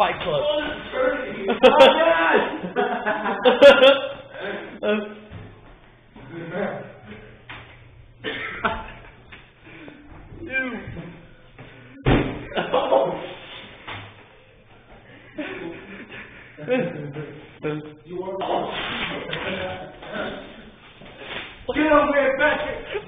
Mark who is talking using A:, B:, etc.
A: Fight Club.
B: Oh, this is
A: oh,
B: You want? Get over here, Patrick.